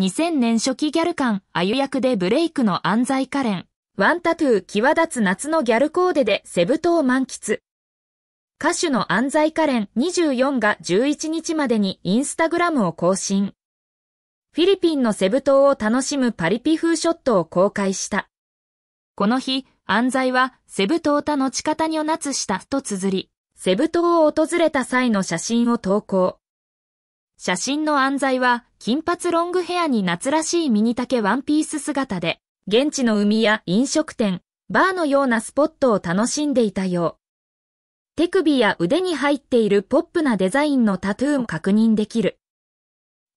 2000年初期ギャル感、あゆ役でブレイクの安西カレン。ワンタトゥー際立つ夏のギャルコーデでセブ島満喫。歌手の安西カレン24が11日までにインスタグラムを更新。フィリピンのセブ島を楽しむパリピ風ショットを公開した。この日、安西はセブ島他の地方にを夏した。と綴り、セブ島を訪れた。際の写真を投稿。写真の安西は金髪ロングヘアに夏らしいミニ丈ワンピース姿で、現地の海や飲食店、バーのようなスポットを楽しんでいたよう。手首や腕に入っているポップなデザインのタトゥーも確認できる。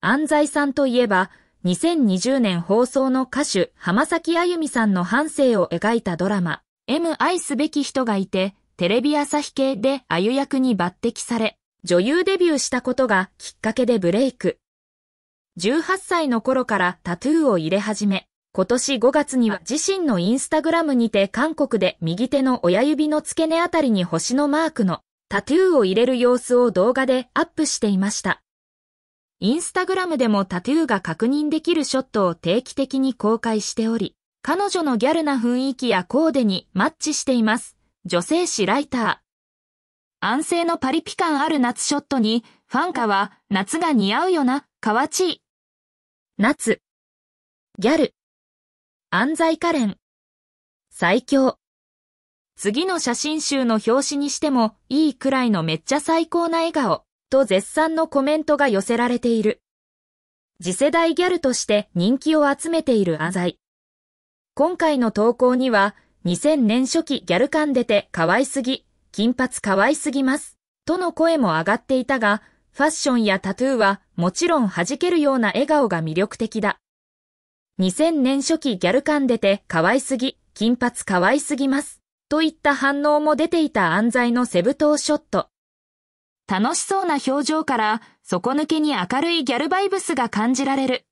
安西さんといえば、2020年放送の歌手浜崎あゆみさんの半生を描いたドラマ、M 愛すべき人がいて、テレビ朝日系であゆ役に抜擢され、女優デビューしたことがきっかけでブレイク。18歳の頃からタトゥーを入れ始め、今年5月には自身のインスタグラムにて韓国で右手の親指の付け根あたりに星のマークのタトゥーを入れる様子を動画でアップしていました。インスタグラムでもタトゥーが確認できるショットを定期的に公開しており、彼女のギャルな雰囲気やコーデにマッチしています。女性誌ライター。安静のパリピ感ある夏ショットに、ファンカは夏が似合うよな、かわちい。夏。ギャル。安西カレン。最強。次の写真集の表紙にしてもいいくらいのめっちゃ最高な笑顔と絶賛のコメントが寄せられている。次世代ギャルとして人気を集めている安西。今回の投稿には2000年初期ギャル感出て可愛すぎ、金髪可愛すぎます、との声も上がっていたが、ファッションやタトゥーはもちろん弾けるような笑顔が魅力的だ。2000年初期ギャル感出て可愛すぎ、金髪可愛すぎます、といった反応も出ていた安西のセブ島ショット。楽しそうな表情から底抜けに明るいギャルバイブスが感じられる。